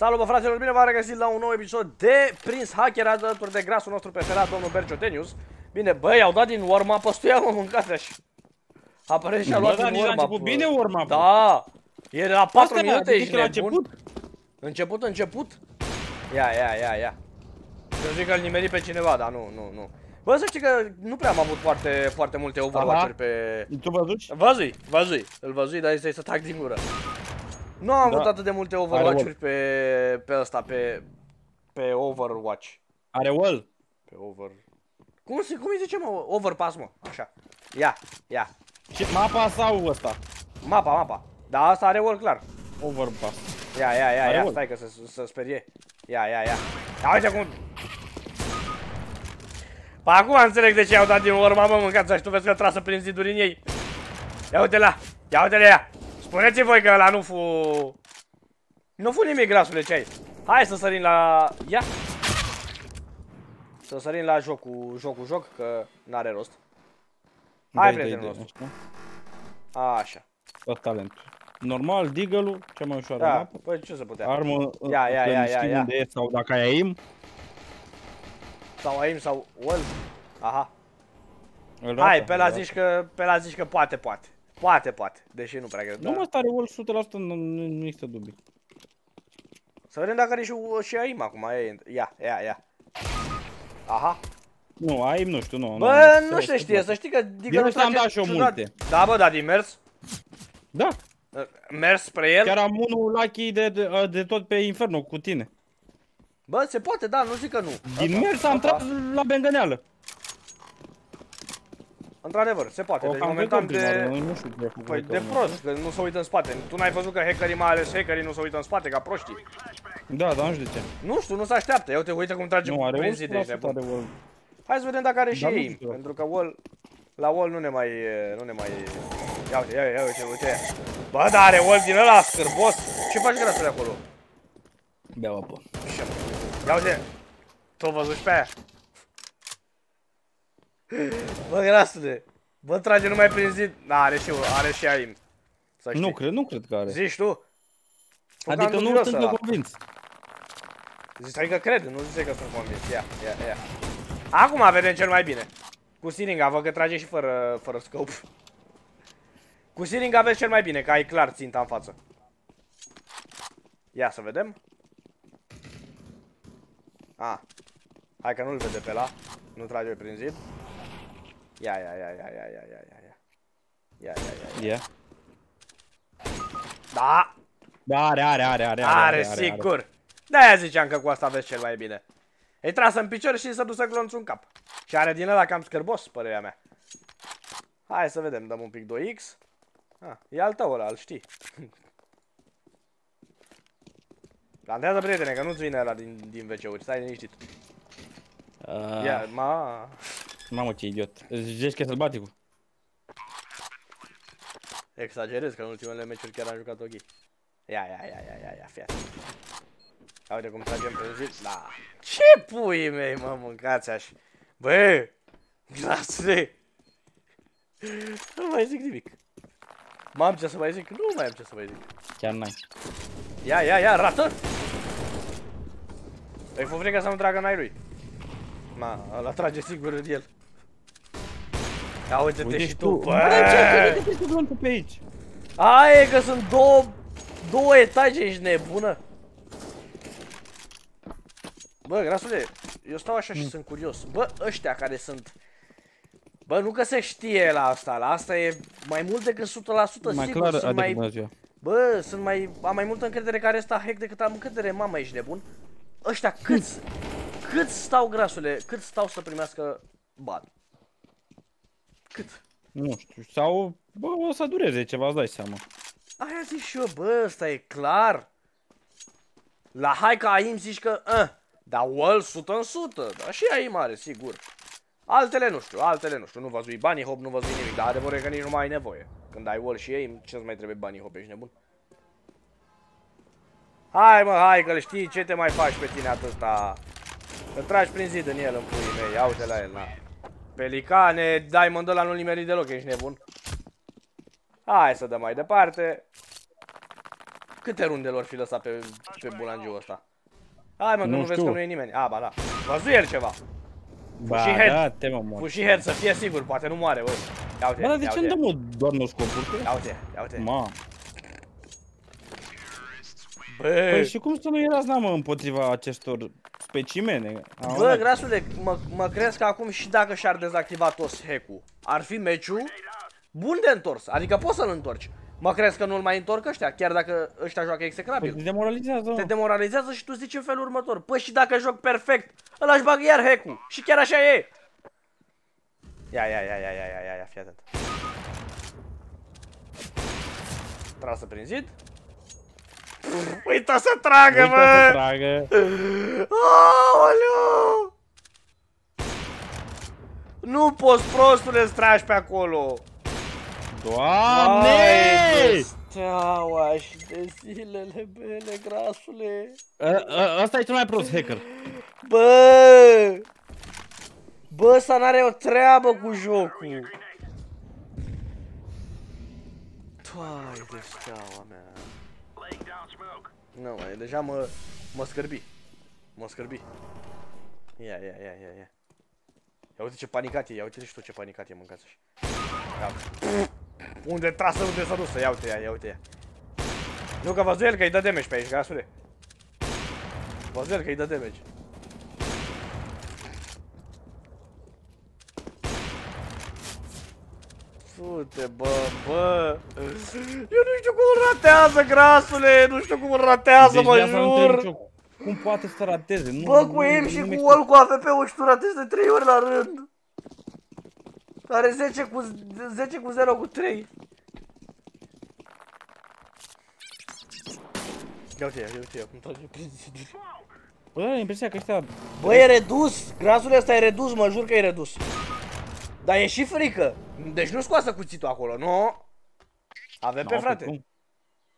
Salut, bă, fraților, bine v-am regăsit la un nou episod de Prince Hacker alături de grasul nostru preferat, domnul Berciotenius. Bine, băi, au dat din warm-up ăstuia, mă, mâncați așa. Apare și a luat da, din warm-up. bine warm-up. Da, e la 4 Asta minute, adică ești la nebun. început? Început, început? Ia, ia, ia, ia. Eu zic că îl nimeri pe cineva, dar nu, nu, nu. Bă, să știi că nu prea am avut foarte, foarte multe overwatch-uri pe... Tu văzuci? Văzui, văzui, îl văzui, dar este să tac din gură. Nu am Da. avut atât de multe overwatch-uri pe, pe ăsta, pe, pe Overwatch. Are wall. Pe over... Cum, se, cum îi zice, mă? Overpass, mă, așa. Ia, ia. Ce mapa sau ăsta? Mapa, mapa. Da, asta are wall clar. Overpass. Ia, ia, ia, Are ia, wall. stai că să, să sperie. Ia, ia, ia. Ia uite cum... Pa, acum înțeleg de ce i-au dat din urma, mă, mâncați și tu vezi că trasă prin ziduri în ei. Ia uite la, ia uite la ea. Spuneți voi că ăla nu fu... Nu fu nimic, grasule, ce ai. Hai să sărim la... Ia. Să sărim la jocul, jocul, joc, că n-are rost. Hai, Da, prietenul da, da, nostru. așa. Așa. Tot talent. Normal, Deagle-ul, cea mai ușoară Da, mapă. păi ce să putea. Armă, Ia, ia, când ia, ia, știi ia. unde e sau dacă ai aim, Sau aim sau wall. Aha. îl Hai, rată, pe la îl zici că, pe la zici că poate, poate. Poate, poate. Deși nu prea cred. rată. Nu da. mă, stare wall 100%, nu, nu, nu există dubii. Să vedem dacă are și, și aim acum. Ia, ia, ia, ia. Aha. Nu, aim nu știu, nu. Bă, nu se- se știe, să știi că Din Digger ăsta am dat și eu multe. Da, bă, da, din mers. Da, Mers spre el. chiar am unul lucky de, de, de tot pe Inferno cu tine. Bă, se poate, da, nu zic că nu. Din Asta, mers am asta. tras la bengăneală. Într-adevăr, se poate. O Deci cam momentan cred că prima de... oară, Nu știu ce a făcut Păi de omul. prost, că nu se uită în spate. Tu n-ai văzut că hackerii, mai ales hackerii, nu se uită în spate ca proștii. Da, dar nu știu de ce. Nu știu, nu se așteaptă. Ia uite, uite cum trage Nu, are prin zid, ești 11% nebun. are wall. Hai să vedem dacă are și Dar nu aim, știu. pentru că wall, la wall nu ne mai, nu ne mai... Ia uite, ia, ia uite, uite. Bă, dar are wall din ăla scârbos. Ce faci grasul de acolo? Beau apă. Ce mă? Ia uite. Tu văzut și pe aia? Bă, grasule. Bă, trage numai prin zid. Da, are și, are și aim. Să știi. Nu cred, nu cred că are. Zici tu? Fă Adică cam nu dubios sunt ăla. convins. Zici, adică cred, nu zice că sunt convins. Ia, ia, ia. Acum vedem cel mai bine. Cu siringa, văd că trage și fără, fără scope. Cu siringa vezi cel mai bine, că ai clar ținta în față. Ia să vedem. A. Hai că nu-l vede pe la. Nu trage prin zid. Ia, ia, ia, ia, ia, ia, ia, ia, ia. Ia, ia, ia, ia. Ia. Da! Da, are, are, are, are. Are, sigur. De-aia ziceam că cu asta vezi cel mai bine. E trasă în picior și să dusă glonțul în cap. Și are din ăla cam scârbos, părerea mea. Hai să vedem, dăm un pic 2x. Ah, e al tău ăla, îl știi. Plantează, prietene, că nu-ți vine ăla din, din WC-uri, stai liniștit. Ia, Uh, ma... mamă, ce idiot. Zici că e sălbaticul. Exagerez, că în ultimele meciuri chiar am jucat ok. Ia, ia, ia, ia, ia, ia, fii atent. Ia uite cum tragem pe zi. Da. Ce pui mei, mă, mâncați așa. Bă, grasule. Nu mai zic nimic. M-am ce să mai zic? Nu mai am ce să mai zic. Chiar n-ai. Ia, ia, ia, rată! Îi fă frică să nu tragă în aer lui. Ma, ăla trage sigur în el. Ia uite-te Uite și și tu, tu. bă! Bă, ce ce ce ce pe aici? Aia e că sunt două, două etaje, ești nebună? Bă, grasule, eu stau așa și Mm. sunt curios. Bă, ăștia care sunt... Bă, nu că se știe la asta, la asta e mai mult decât 100% Mai sigur, clar, sunt adică mai... bună ziua. Bă, sunt mai... am mai multă încredere care ăsta hack decât am încredere, mama, ești nebun? Ăștia câți... cât stau, grasule, cât stau să primească bani? Cât? Nu știu, sau, bă, o să dureze ceva, îți dai seama. Aia zic și eu, bă, ăsta e clar. La hai ca AIM zici că, uh, dar wall 100 în 100, dar și AIM are, sigur. Altele nu știu, altele nu știu, nu văzui banii hop, nu văzui nimic, dar adevărul e că nici nu mai ai nevoie. Când ai wall și AIM, ce-ți mai trebuie banii hop, ești nebun? Hai mă, hai că știi ce te mai faci pe tine atâta. Că tragi prin zid în el în puii mei, ia uite la el, na. Pelicane, Diamond ăla nu-l nimeri deloc, ești nebun. Hai să dăm mai departe. Câte runde lor fi lăsat pe, pe bulangiul ăsta? Hai mă, că Nu nu, vezi știu. că nu e nimeni. A, ba da. Văzui el ceva. Ba, și head. da, te mă mor. Cu și head să fie sigur, poate nu moare, bă. Ia uite, Bă, dar de ia ce uite. îmi dă, mă, doar no scopuri? Ia uite, ia uite. Ma. Bă, Păi și cum să nu erați, n-am împotriva acestor specimene? Am bă, dat- grasule, mă, mă crezi că acum și dacă și-ar dezactiva toți hack-ul, ar fi meciul bun de întors. Adică poți să-l întorci. Mă crezi că nu-l mai întorc ăștia, chiar dacă ăștia joacă Păi execrabil. te demoralizează, Te mă. demoralizează și tu zici în felul următor. Păi și dacă joc perfect, ăla își bagă iar hack-ul. Și chiar așa e. Ia, ia, ia, ia, ia, ia, ia, ia, fii atent. Trasă prin zid. Uită să tragă, Uite să bă! tragă. Aoleu! Nu poți prostule să tragi pe acolo. Doamne! Vai de steaua și de zilele mele, grasule. Ă- ă- Ăsta e cel mai prost hacker. Bă! Bă, ăsta n-are o treabă cu jocul. Vai de steaua mea. Nu, mai, deja mă, mă scârbi. Mă scârbi. Ia, ia, ia, ia, ia. Ia uite ce panicat e, ia uite și tu ce panicat e, mâncați -și. Ia uite. Unde trasă, unde să dusă, ia uite, ia, ia uite, ia. Nu că văzui el că îi dă damage pe aici, gasule. Văzui el că îi dă damage. Fute, bă, bă. Eu nu știu cum îl ratează, grasule. Nu știu cum îl ratează, Deci mă de asta nu înțeleg jur. nicio- Cum poate să rateze? Nu, Bă, nu- cu nu- aim nu- și nu cu mi-e wall cu AVP-ul și tu ratezi de 3 ori la rând. Are 10 cu, 10 cu 0 cu 3. Ia uite, ia uite, ia cum trage prin ziduri. Bă, dar am impresia că ăștia... Bă, e redus! Grasul ăsta e redus, mă jur că e redus. Dar e și frică. Deci nu scoasă cuțitul acolo, nu? Avem pe N-au frate. făcut.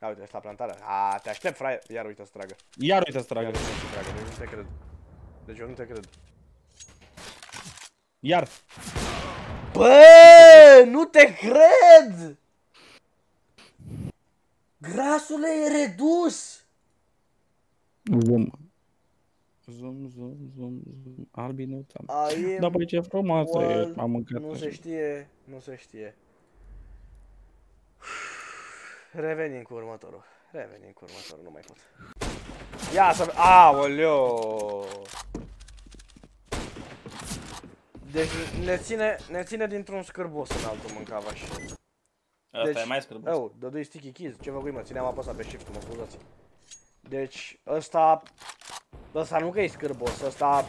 Ia uite, ăsta plantarea. A, te aștept, frate. Iar uite să tragă. Iar uite să Iar tragă. uite să tragă, deci nu te cred. Deci eu nu te cred. Iar. Bă, nu te cred! Grasule e redus! Zoom. Zoom, zoom, zoom, zoom. Albinuța. Ai, Da, băi, ce frumoasă e. wall, Am mâncat. Nu așa. se știe, nu se știe. Revenim cu următorul. Revenim cu următorul, nu mai pot. Ia să... Aoleo! Deci ne ține, ne ține dintr-un scârbos în altul mâncava și... Asta e mai scârbos. Oh, dădui sticky keys. Ce făcui, mă? Țineam apăsat pe shift mă scuzați. Deci, ăsta... Ăsta nu că e scârbos, ăsta...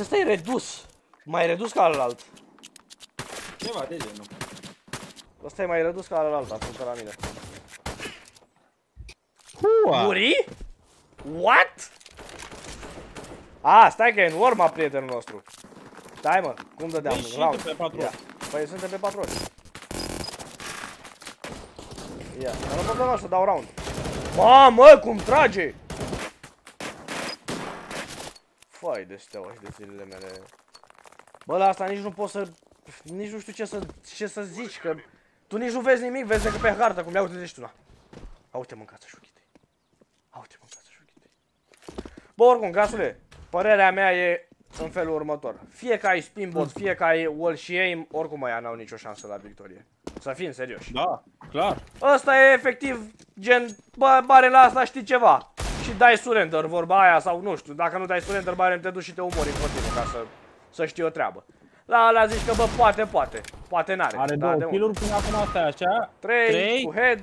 Ăsta e redus. Mai redus ca alalt. Ceva de genul. Ăsta e mai redus ca alalt, ascultă la mine. Hua! Muri? What? A, stai că e în urma prietenul nostru. Stai mă, cum dădeam? Păi și Round. tu pe patru Ia. ori. Păi suntem pe patru ori. Ia, dar nu pot să dau round. Mamă, cum trage! Fai de steaua și de zilele mele. Bă, la asta nici nu pot să... Nici nu știu ce să, ce să zici, că... Tu nici nu vezi nimic, vezi decât pe hartă, cum ia uite deci tu, na. A, uite mâncați șuchitei. A, uite mâncați șuchitei. Bă, oricum, grasule, părerea mea e în felul următor. Fie că ai spinbot, fie că ai wall și aim, oricum aia n-au nicio șansă la victorie. Să fim serioși. Da, clar. Ăsta e efectiv gen, bă, bare la asta știi ceva. Și dai surrender, vorba aia, sau nu știu, dacă nu dai surrender, bare te duci și te umori în continuu ca să, să știi o treabă. La ala zici că bă, poate, poate, poate n-are. Are da, două de mult. kill-uri până acum asta e așa. 3, Trei. cu head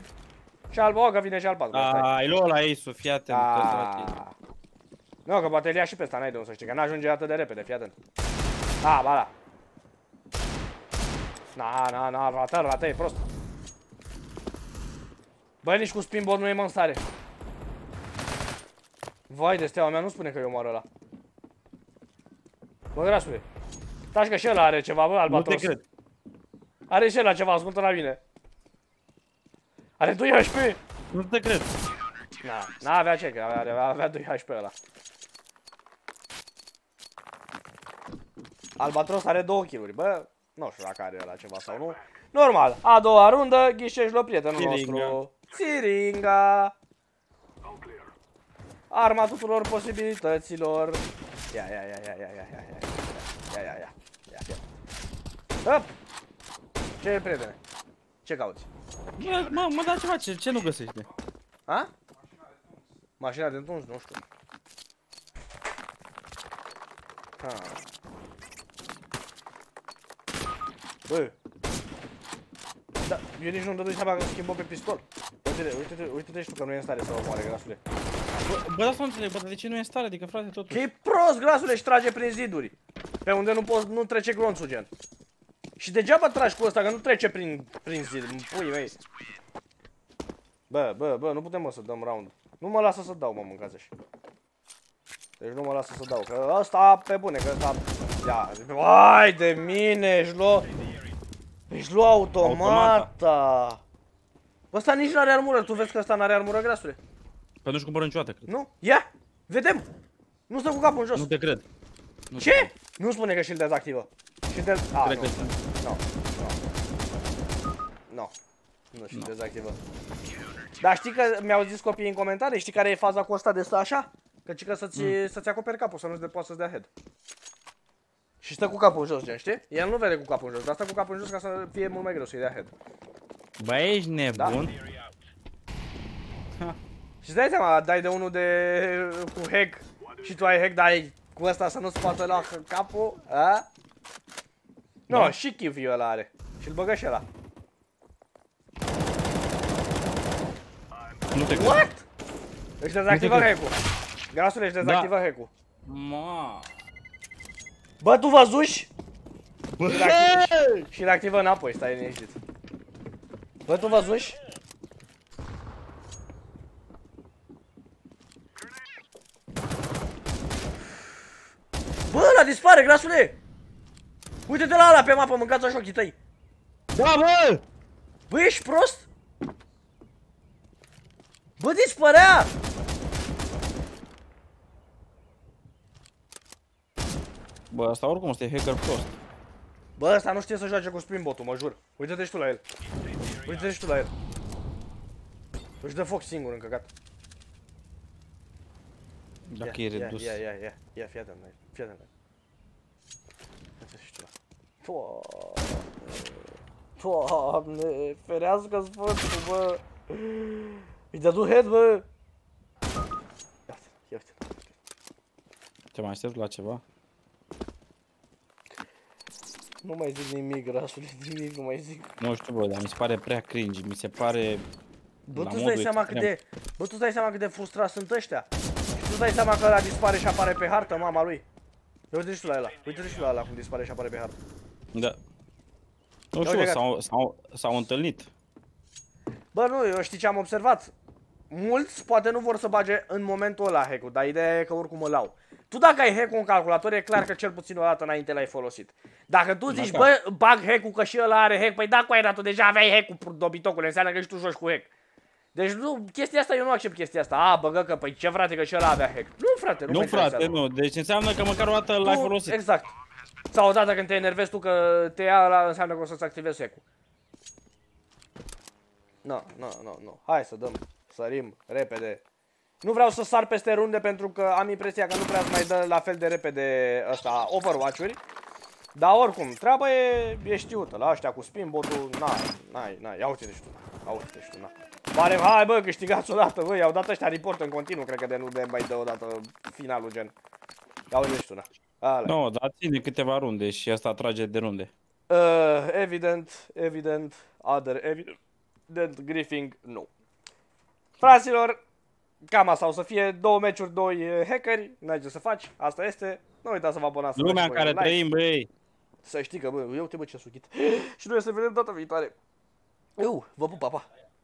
și al oh, că vine și al 4. Ai luat la Ace-ul, fii atent. că ăsta la kill. Ah. Nu, că poate îl ia și pe ăsta, n-ai de unde să știi, că n-ajunge atât de repede, fii atent. A, ba da. Na, na, na, rată, rată, e prost. Bă, nici cu spinbot nu e mă în stare. Vai de steaua mea, nu spune că eu moară ăla. Bă, grasule. Taci că și ăla are ceva, bă, Nu te albatros. cred. Are și ăla ceva, ascultă la mine. Are 2 HP. Nu te cred. Na, n-avea ce, că avea, avea 2 HP ăla. Albatros are două kill-uri, bă, nu știu dacă are ăla ceva sau nu. Normal, a doua rundă, ghișești la prietenul Țiringa. nostru. Țiringa. Arma tuturor posibilităților. Ia, ia, ia, ia, ia, ia, ia, ia, ia, ia, ia, ia, ia. Hop! Ce e, prietene? Ce cauți? Mă, mă, mă da ceva, ce, ce nu găsește? A? Mașina de întuns? Nu știu. Ha. Bă. Da, eu nici nu-mi dădui seama că schimbă pe pistol. Uite-te, uite-te, uite-te și tu că nu e în stare să o moare, grasule. Bă, bă, asta nu înțeleg, bă, dar de ce nu e în stare? Adică, frate, Că totuși. e prost, grasule, și trage prin ziduri. Pe unde nu poți, nu trece glonțul, gen. Și degeaba tragi cu ăsta, că nu trece prin, prin zid, în puii mei. Bă, bă, bă, nu putem mă să dăm round. Nu mă lasă să dau, mă, mâncați așa. Deci nu mă lasă să dau, că ăsta, pe bune, că ăsta... Ia, vai de mine, își lua... Își lua automata. Bă, ăsta nici n-are armură, tu vezi că ăsta n-are armură, grasule? Că nu-și cumpără niciodată, cred. Nu? Ia, vedem! Nu stă cu capul în jos. Nu te cred. Nu te Ce? cred. Nu spune că și-l dezactivă. Și de... A, Cred nu. că este. Nu. Nu. Nu. Nu și-l dezactivă. Dar știi că mi-au zis copiii în comentarii, știi care e faza cu asta de stă așa? Că ci că să-ți, Mm. să-ți acoperi capul, să nu-ți de poată să-ți dea head. Și stă cu capul în jos, gen, știi? El nu vede cu capul în jos, dar stă cu capul în jos ca să fie mult mai greu să-i dea head. Bă, ești nebun? Și îți dai seama, dai de unul de cu hack și tu ai hack, dar ai cu ăsta să nu-ți poată lua capul, a? Nu, no, Da. și Kiwi ăla are. Și-l băgă și ăla. Nu te cred. What? Își dezactivă Nu te cred. hack-ul. Grasul își dezactivă Da. hack-ul. Ma. Bă, tu văzuși? Bă, Și l activă înapoi, stai liniștit. Bă, tu văzuși? Bă, ăla dispare, grasule! Uite-te la ăla pe mapă, mâncați așa ochii tăi. Da, bă! Bă, ești prost? Bă, dispărea! Bă, asta oricum este hacker prost. Bă, ăsta nu știe să joace cu spinbotul, mă jur. Uite-te și tu la el. Uite-te și tu la el. Își dă foc singur în căcat. Dacă ia, e redus. Ia, ia, ia, ia, fii atent la el. Fii atent la el. Uite-te și tu la Doamne, Doamne, ferească sfântul, bă. Îi dădu head, bă. Ia uite, ia uite. Te mai aștept la ceva? Nu mai zic nimic, rasule, nimic nu mai zic. Nu știu, bă, dar mi se pare prea cringe. Mi se pare... Bă, La tu îți dai modul seama cât extrem. de... Bă, tu îți dai seama cât de frustrați sunt ăștia? Și tu îți dai seama că ăla dispare și apare pe hartă, mama lui. Ia uite și tu la ăla, uite și tu la ăla cum dispare și apare pe hartă. Da. Nu uite știu, că- s-au, s-au, s-au întâlnit. Bă, nu, eu știi ce am observat? Mulți poate nu vor să bage în momentul ăla hack-ul, dar ideea e că oricum îl au. Tu dacă ai hack-ul în calculator, e clar că cel puțin o dată înainte l-ai folosit. Dacă tu zici, Da. bă, bag hack-ul că și ăla are hack, păi da, cu aia, dar tu deja aveai hack-ul, dobitocule, înseamnă că și tu joci cu hack. Deci nu, chestia asta, eu nu accept chestia asta. A, băgă că, păi ce frate, că și ăla avea hack. Nu, frate, nu, Nu, mă frate, interesează. nu. Deci înseamnă că măcar o dată l-ai Tu- folosit. Exact. Sau odată când te enervezi tu că te ia la înseamnă că o să-ți activezi hack-ul. Nu, nu, nu, nu. Hai să dăm, sărim repede. Nu vreau să sar peste runde pentru că am impresia că nu prea mai dă la fel de repede ăsta Overwatch-uri. Dar oricum, treaba e, e știută. La ăștia cu spinbotul, n-ai, n-ai, n-ai. Ia uite-te și tu. Ia uite-te și tu, na. Pare, hai bă, câștigați odată, bă, i-au dat ăștia report în continuu, cred că de nu de mai dă odată finalul gen. Ia uite și tu, na. Ala. Nu, dar ține câteva runde și asta trage de runde. Uh, evident, evident, other evident, griefing, nu. Fraților, cam asta o să fie două meciuri, doi uh, hackeri, n-ai ce să faci, asta este. Nu uitați să vă abonați. să Lumea în dați care voi un like. trăim, băi. Să știi că, bă, eu te bă ce suchit. Și noi să vedem data viitoare. Eu, vă pup, pa, pa.